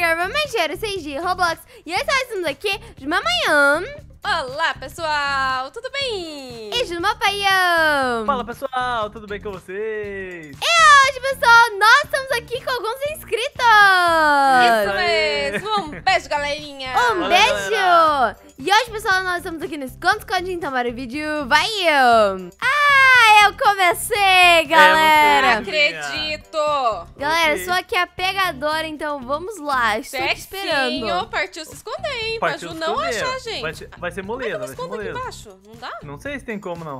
chegar pra mais dinheiro 6 de Roblox. E hoje nós estamos aqui de uma manhã Olá, pessoal! Tudo bem? e de uma manhã. Fala pessoal, tudo bem com vocês? E hoje, pessoal, nós estamos aqui com alguns inscritos. Isso mesmo! Um beijo, galerinha! Um Valeu, beijo! galera. E hoje, pessoal, nós estamos aqui no Esconde Esconde, então para o vídeo vai eu! Ah, eu comecei, galera! Não acredito! Galera, Ok. sou aqui a pegadora, então vamos lá. Estou Tecinho esperando. partiu se esconder, hein? Pra Partiu Ju se não esconder. achar a gente. Vai ser, vai ser é moleza, eu vai ser escondo aqui moleza. embaixo? Não dá? Não sei se tem como não.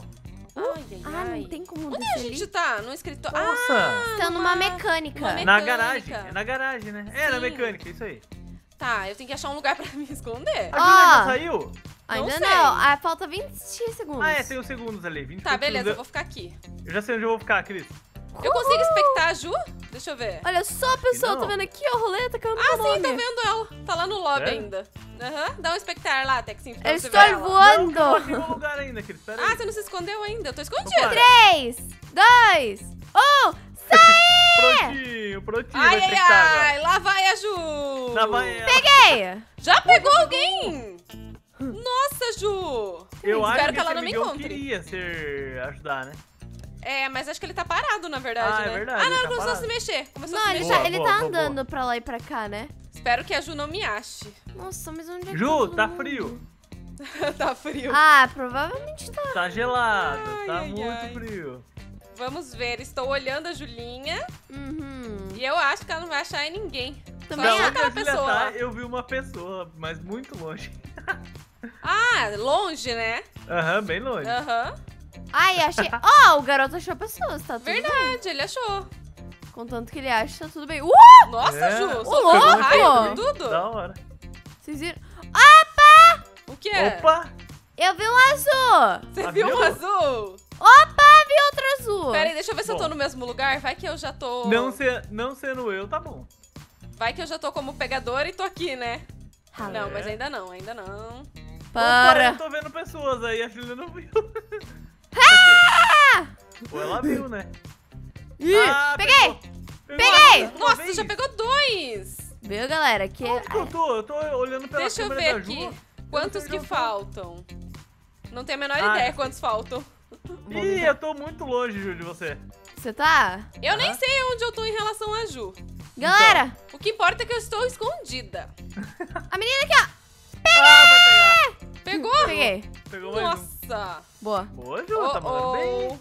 Ai, ai, Ah, não tem como Onde a gente ali? tá? No escritório. Nossa! Ah, Estão numa mecânica. uma me- na mecânica. garagem, é na garagem, né? É, na Sim. mecânica, isso aí. Tá. Eu tenho que achar um lugar pra me esconder. A Ó. saiu? Ainda sei. não. Ah, falta 20 segundos. Ah, é, tem uns segundos ali. 20 Tá, beleza, eu segundos. vou ficar aqui. Eu já sei onde eu vou ficar, Cris. Eu consigo expectar a Ju? Deixa eu ver. Olha só, pessoal, não. tô vendo aqui, ó, a roleta que eu não Ah, sim, tô vendo ela. Tá lá no lobby Sério? ainda. Aham. Dá um espectar lá, Texinho, Eu estou. Não, voando. eu não achei o lugar ainda, Cris. Ah, aí. você não se escondeu ainda. Eu tô Vambora. escondida. 3, 2, 1. Prontinho, prontinho. Ai, ai, ai. Lá vai a Ju. Lá vai ela. Peguei. Já pegou alguém? Nossa, Ju. Eu acho Espero que, que ela não me encontre. queria ser... ajudar, né? É, mas acho que ele tá parado, na verdade, Ah, é né? verdade, ah, não, ele ele tá começou a parado. se mexer. Começou a Não, se ele, mexer. tá, Boa, ele boa, tá boa, boa. andando pra lá e pra cá, né? Espero que a Ju não me ache. Nossa, mas onde é que Ju, tá mundo? frio. tá frio. Ah, provavelmente tá. Tá gelado, Ai, tá ai, muito ai. frio. Vamos ver. Estou olhando a Julinha Uhum. e eu acho que ela não vai achar em ninguém. Também Só acho. aquela pessoa tá, eu vi uma pessoa, mas muito longe. Ah, longe, né? Aham, bem longe. Aham. Ai, achei. Ó, o garoto achou pessoas, tá tudo bem. Verdade, ele achou. Contanto que ele acha, tá tudo bem. Uh! Nossa, É. Ju, Ô, soltou louco! raio tudo. Da hora. Vocês viram? O que é? Opa! Eu vi um azul! Você Ah, viu um viu? azul? Opa, Pera aí, deixa eu ver se eu tô Bom. no mesmo lugar. Vai que eu já tô... Não, se, não sendo eu, tá bom. Vai que eu já tô como pegadora e tô aqui, né? Ah, Não, É. mas ainda não, ainda não. Opa, Para! eu tô vendo pessoas aí, a Julia não viu. Ah! Ou ela viu, né? Ih, Ah, peguei! pegou. Pegou Peguei! uma Nossa, vez. você já pegou dois! Viu, galera? Que... Onde que eu tô? Eu tô olhando pela Deixa eu ver da aqui. Ju. Quantos que faltam? Não tenho a menor Ah, ideia quantos faltam. Ih, eu tô muito longe, Ju, de você. Você tá? Eu nem sei onde eu tô em relação a Ju. Galera, O que importa é que eu estou escondida. a menina aqui, Ah, vai pegar. Pegou? ó. Peguei. Pegou mais um. Nossa! Boa. Boa, Ju, Oh, tá mandando bem.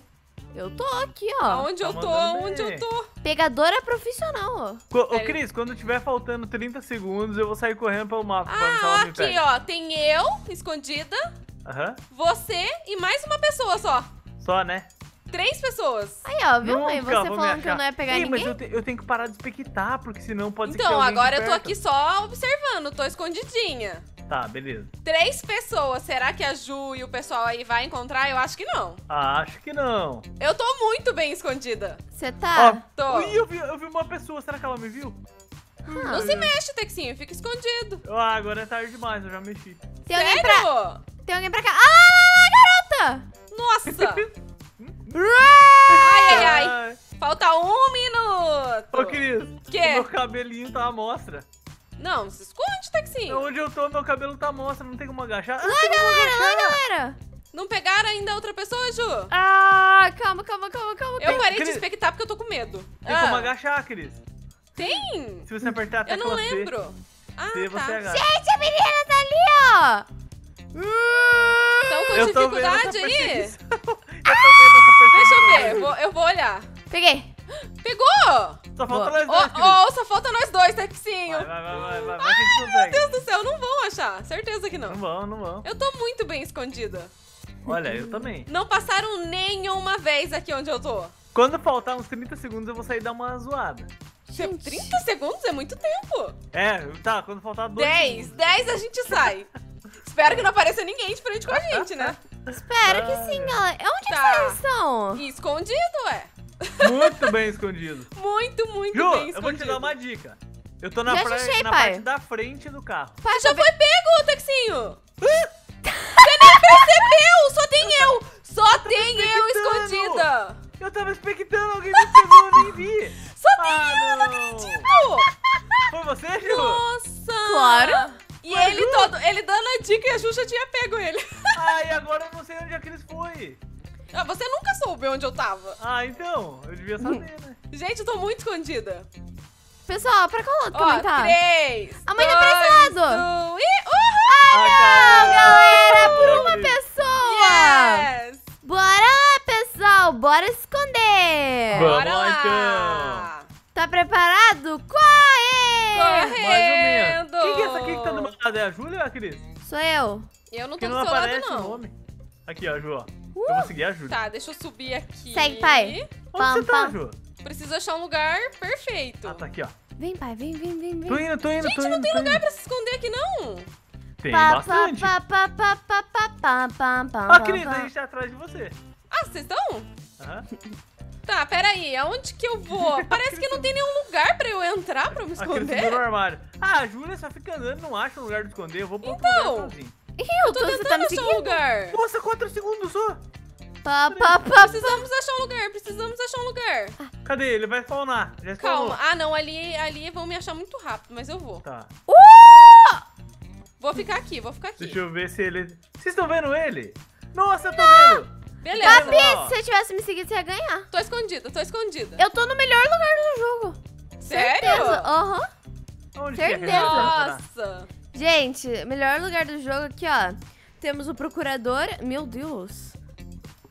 Eu tô aqui, ó. Aonde tá eu tô? Onde eu tô? Pegadora profissional, ó. Co- Ô. Cris, quando tiver faltando 30 segundos, eu vou sair correndo pelo mapa Ah, aqui, pega. ó. Tem eu, escondida, Aham. você e mais uma pessoa só. Só, né? Três pessoas. Aí, ó, viu, mãe? Você falando que eu não ia pegar Ei, ninguém? mas eu, te- eu tenho que parar de expectar, porque senão pode ser Então, tenha alguém agora eu tô aqui só observando, tô escondidinha. Tá, beleza. Três pessoas. Será que a Ju e o pessoal aí vai encontrar? Eu acho que não. Ah, acho que não. Eu tô muito bem escondida. Você tá? Tô. Ih, eu vi, eu vi uma pessoa, será que ela me viu? Ah, Não se mexe, Texinho, fica escondido. Ah, agora é tarde demais, eu já mexi. tem alguém Sério? pra... Tem alguém pra cá. Ah, garota! Nossa! ai, ai, ai. Falta um minuto. Ô, Cris, Quê? o meu cabelinho tá à mostra. Não, se esconde, Texinho. Onde eu tô, meu cabelo tá à mostra, não tem como agachar. Ah, Lá, galera, lá, galera! Não pegaram ainda outra pessoa, Ju? Ah, calma, calma, calma, calma. Eu parei de Cris. expectar porque eu tô com medo. tem Ah, como agachar, Cris. Tem? Se você apertar a Eu tecla não C, lembro. Ah, C, tá. Gente, a menina tá ali, ó! Estão com Eu tô vendo essa dificuldade aí? perseguição. eu tô vendo essa Deixa eu ver, vou- eu vou olhar. Peguei. Pegou! Só falta Boa. nós dois, Cris. ô, só falta nós dois, Texinho. Vai, vai, vai, vai, vai, vai que a gente consegue. Meu Deus do céu, não vão achar. Certeza que Não não. vão, não vão. Eu tô muito bem escondida. Olha, eu também. Não passaram nenhuma vez aqui onde eu tô. Quando faltar uns 30 segundos, eu vou sair dar uma zoada. Gente. 30 segundos é muito tempo. É, tá, quando faltar dois 10, segundos. 10 a gente sai. Espero que não apareça ninguém de frente com a gente, né? Espero que sim, galera. Onde Tá. que vocês estão? Escondido, é. Muito bem escondido. Muito, muito Ju, bem escondido. eu vou te dar uma dica. Eu tô na, Já praia, achei, na pai. parte da frente do carro. Pai, Já foi pego, Texinho! Você nem percebeu! Só tem eu! Só tem eu escondida! Eu tava expectando alguém me pegou, eu nem vi. Soube onde eu tava. Ah, então. Eu devia saber, né? Gente, eu tô muito escondida. Pessoal, pra qual lado Ó, também tá? três, A mãe tá pra esse dois, lado. um, e... Uhul! Ah, Não, galera, por uma pessoa! Yes! Bora lá, pessoal, bora se esconder! Bora lá, lá! Tá preparado? Corre! Corre! Mais ou menos. Correndo. Quem que é essa aqui que tá do meu lado? É a Júlia ou a Cris? Sou eu. Eu não tô do não seu lado, não. nome. Aqui, ó, Ju, ó. Uh, eu vou seguir a Ju. Tá, deixa eu subir aqui. Segue, pai. Onde pam, você tá, pam. Ju? Preciso achar um lugar perfeito. Ah, tá aqui, ó. Vem, pai, vem, vem, vem. Tô indo, tô indo, Gente, tô indo, Gente não tem lugar indo. pra se esconder aqui, não. Tem pá, bastante. Pa pa pa pa pa pa pá, querida, a gente tá atrás de você. Ah, vocês estão? Aham. Tá, peraí, aonde que eu vou? Parece que não tem nenhum lugar pra eu entrar pra eu me esconder. Aqui no armário. Ah, a Júlia só fica andando, não acha um lugar de esconder, eu vou pro então, lugar sozinho. Ih, Eu tô você tá tentando me achar um lugar. Nossa, 4 segundos só. Pá, pá, pá, Precisamos achar um lugar, precisamos achar um lugar. Cadê? Ele vai spawnar. Já. Calma. Ah, não, ali, ali vão me achar muito rápido, mas eu vou. Tá. Vou ficar aqui, vou ficar aqui. Deixa eu ver se ele... Vocês estão vendo ele? Nossa, eu tô vendo. Beleza. Papi! Ó. Se você tivesse me seguido, você ia ganhar. Tô escondida, tô escondida. Eu tô no melhor lugar do jogo. Sério? Certeza. Aham. É gente Certeza. procurar? Nossa. Gente, melhor lugar do jogo aqui, ó. Temos o procurador. Meu Deus.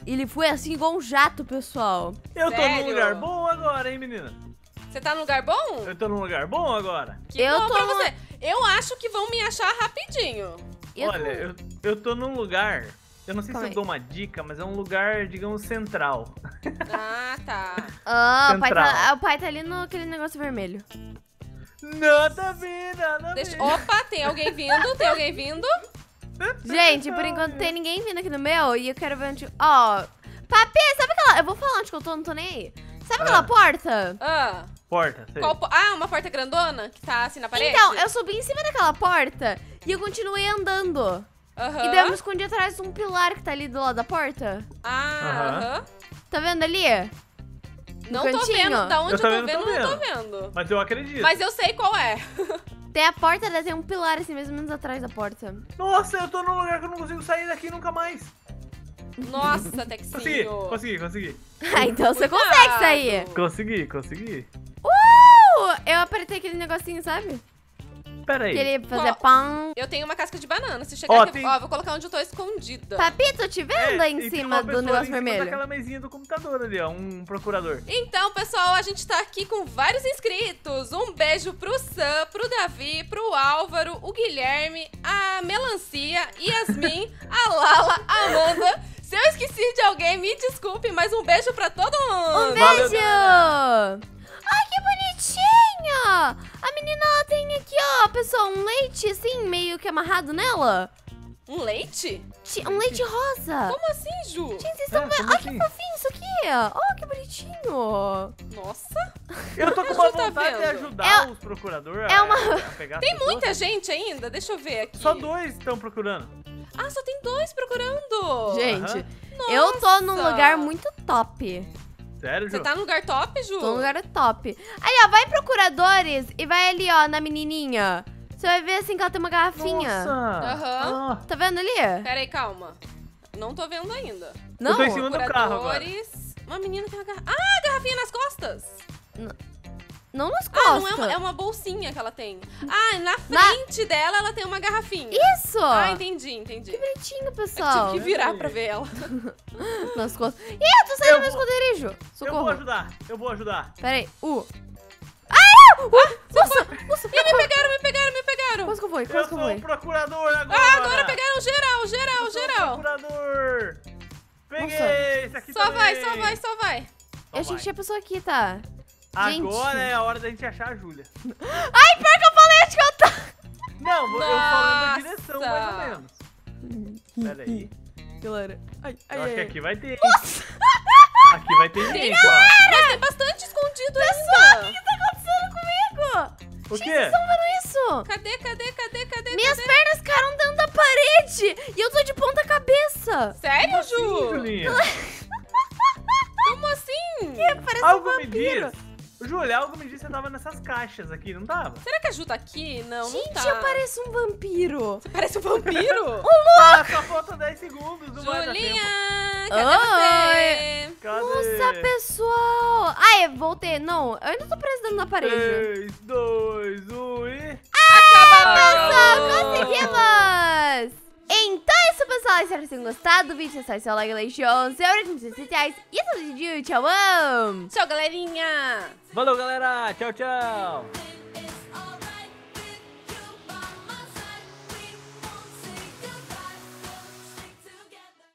Ele foi assim igual um jato, pessoal. Eu tô Sério? num lugar bom agora, hein, menina? Você tá num lugar bom? Eu tô num lugar bom agora. Que Eu bom tô pra no- você. Eu acho que vão me achar rapidinho. Eu Olha, tô- eu, eu tô num lugar... Eu não sei Calma se eu dou uma dica, mas é um lugar, digamos, central. Ah, tá. Ah, o pai, tá, Central. o pai tá ali no aquele negócio vermelho. Nada a ver, nada a Deixa... ver. Opa, tem alguém vindo, tem alguém vindo. Gente, por enquanto tem ninguém vindo aqui no meu e eu quero ver onde. Ó. Papi, sabe aquela. Eu vou falar onde que eu tô, não tô nem aí. Sabe aquela Ah. porta? Ah, Porta, sei. qual po- ah, uma porta grandona que tá assim na parede? Então, eu subi em cima daquela porta e eu continuei andando. Aham. E daí eu me escondi atrás de um pilar que tá ali do lado da porta. Ah, Aham. aham. Tá vendo ali? Não No tô cantinho? vendo. Da onde Eu eu, tô vendo, não tô não tô vendo. Mas eu acredito. Mas eu sei qual é. Tem a porta, daí tem um pilar assim, mais ou menos atrás da porta. Nossa, eu tô num lugar que eu não consigo sair daqui nunca mais. Nossa, Consegui, Texinho. consegui, consegui. Ah, então você Cuidado. consegue sair. Consegui, consegui. Uh! Eu apertei aquele negocinho, sabe? Pera aí. Que ele fazia Ó. pão. Eu tenho uma casca de banana. Se chegar Ó, aqui, tem- ó, vou colocar onde eu tô escondida. Papi, tô te vendo É, aí em tem cima uma do negócio cima vermelho. daquela mesinha do computador ali, ó. Um procurador. Então, pessoal, a gente tá aqui com vários inscritos. Um beijo pro Sam, pro Davi, pro Álvaro, o Guilherme, a Melancia, Yasmin, a Lala, a Amanda. Se eu esqueci de alguém, me desculpe, mas um beijo pra todo Um mundo. Valeu, beijo! Ai, que bonitinha! A menina, ela tem aqui, ó, pessoal, um leite, assim, meio que amarrado nela. Um leite? Um leite rosa. Como assim, Ju? Gente, vocês estão É, vendo? Ai, que assim? fofinho isso aqui. Ó, que bonitinho. Nossa. Eu tô com A uma tá vontade de vendo? ajudar os procuradores é uma- a pegar Tem pessoas. muita gente ainda? Deixa eu ver aqui. Só dois estão procurando. Ah, só tem dois procurando. Gente, eu tô num lugar muito top. Sério, Ju? Você tá no lugar top, Ju? Tô num lugar top. Aí, ó, vai em procuradores e vai ali, ó, na menininha. Você vai ver, assim, que ela tem uma garrafinha. Nossa. Aham. Ah, Tá vendo ali? Pera aí, calma. Não tô vendo ainda. Não? Eu tô em cima do carro agora. Procuradores. Uma menina tem uma garrafa. Ah, garrafinha nas costas. Não nas Ah, costas. não é uma, é uma bolsinha que ela tem. Ah, na frente dela ela tem uma garrafinha. Isso! Ah, entendi, entendi. Que bonitinho, Eu pessoal. tive que virar pra ver ela. Nas costas. Ih, eu tô saindo Eu do meu vou- esconderijo. eu vou Socorro. ajudar, eu vou ajudar. Pera aí. Uh. Ah! Uh! Nossa, nossa, Ih, me pegaram, me pegaram, me pegaram. Quase que eu fui, Eu quase que eu sou o fui. procurador agora. Ah, agora pegaram geral, Eu geral, sou o geral. procurador. Peguei Nossa. esse aqui Só também. vai, só vai, só vai. Eu achei que tinha pessoa aqui, tá? Agora é a hora da gente achar a Júlia. Ai, pior que eu falei eu tô. Não, vou- eu falando a Nossa. direção, mais ou menos. Pera aí. Galera. Ai, Eu acho que ai, aqui vai ter. Aqui vai ter gente, ó. Mas tem bastante escondido Pessoal, o que tá acontecendo comigo? O Gente, quê? vocês estão vendo isso? Cadê, cadê, cadê, cadê? Minhas cadê? pernas ficaram dentro da parede e eu tô de ponta cabeça. Sério, Sim, Ju? Julinha. Como assim? Parece Algo um me vampiro. diz Júlia, algo me disse que você tava nessas caixas aqui, não tava? Será que a Ju tá aqui? Não, não Gente, tá. eu pareço um vampiro. Você parece um vampiro? Ah, só falta 10 segundos, não vai dar Julinha, tempo. cadê Oi. você? Cadê? Nossa, pessoal. Ai, voltei. Não, eu ainda tô preso dentro da parede. 3, 2, 1 e... Espero que vocês tenham gostado do vídeo. Acesse seu like, like, show, seu nas redes sociais. E é tudo de vídeo. Tchau! Tchau, galerinha! Valeu, galera. Tchau, tchau.